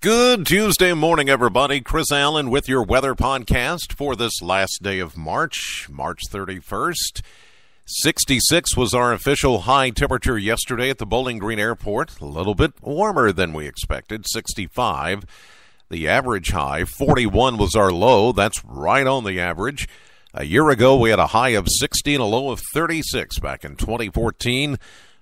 Good Tuesday morning, everybody. Chris Allen with your weather podcast for this last day of March, March 31st. 66 was our official high temperature yesterday at the Bowling Green Airport. A little bit warmer than we expected, 65. The average high, 41 was our low. That's right on the average. A year ago, we had a high of 60 and a low of 36 back in 2014.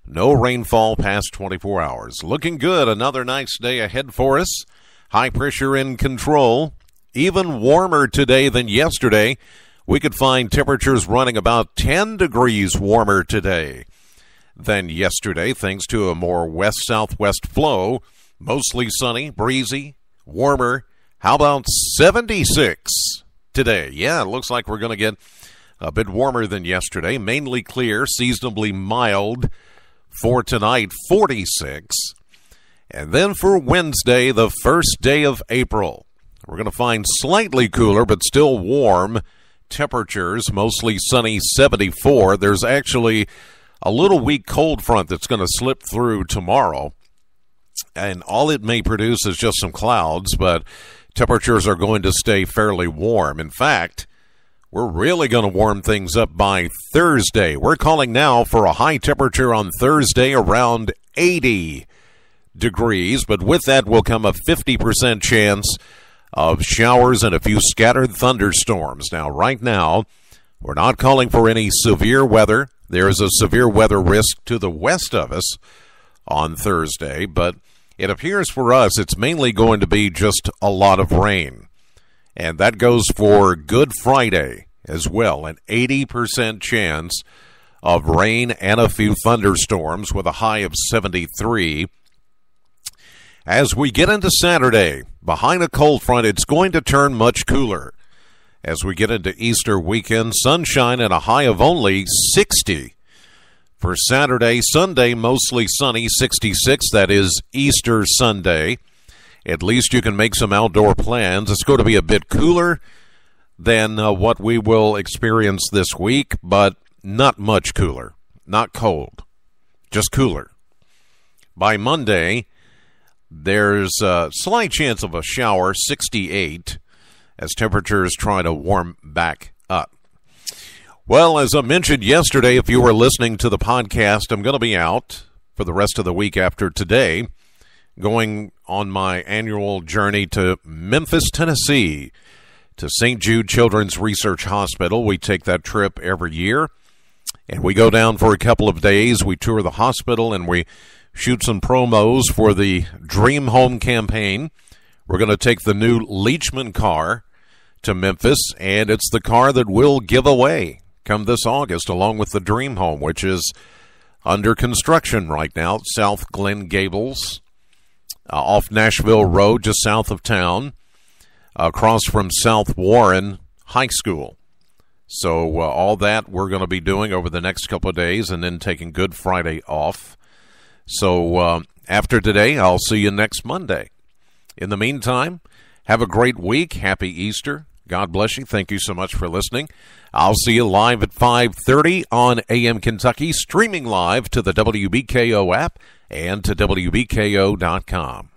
No rainfall past 24 hours. Looking good. Another nice day ahead for us. High pressure in control. Even warmer today than yesterday. We could find temperatures running about 10 degrees warmer today than yesterday, thanks to a more west southwest flow. Mostly sunny, breezy, warmer. How about 76 today? Yeah, it looks like we're going to get a bit warmer than yesterday. Mainly clear, seasonably mild for tonight, 46. And then for Wednesday, the first day of April, we're going to find slightly cooler but still warm temperatures, mostly sunny 74. There's actually a little weak cold front that's going to slip through tomorrow. And all it may produce is just some clouds, but temperatures are going to stay fairly warm. In fact, we're really going to warm things up by Thursday. We're calling now for a high temperature on Thursday around 80 degrees, but with that will come a 50% chance of showers and a few scattered thunderstorms. Now, right now, we're not calling for any severe weather. There is a severe weather risk to the west of us on Thursday, but it appears for us it's mainly going to be just a lot of rain. And that goes for Good Friday as well. An 80% chance of rain and a few thunderstorms with a high of 73. As we get into Saturday, behind a cold front, it's going to turn much cooler. As we get into Easter weekend, sunshine and a high of only 60. For Saturday, Sunday, mostly sunny, 66. That is Easter Sunday. At least you can make some outdoor plans. It's going to be a bit cooler than uh, what we will experience this week, but not much cooler. Not cold, just cooler. By Monday, there's a slight chance of a shower, 68, as temperatures try to warm back up. Well, as I mentioned yesterday, if you were listening to the podcast, I'm going to be out for the rest of the week after today going on my annual journey to Memphis, Tennessee, to St. Jude Children's Research Hospital. We take that trip every year, and we go down for a couple of days. We tour the hospital and we shoot some promos for the Dream Home campaign. We're going to take the new Leachman car to Memphis, and it's the car that we'll give away come this August, along with the Dream Home, which is under construction right now, South Glen Gables uh, off Nashville Road, just south of town, across from South Warren High School. So, uh, all that we're going to be doing over the next couple of days and then taking Good Friday off. So, uh, after today, I'll see you next Monday. In the meantime, have a great week. Happy Easter. God bless you. Thank you so much for listening. I'll see you live at 5:30 on AM Kentucky, streaming live to the WBKO app and to WBKO.com.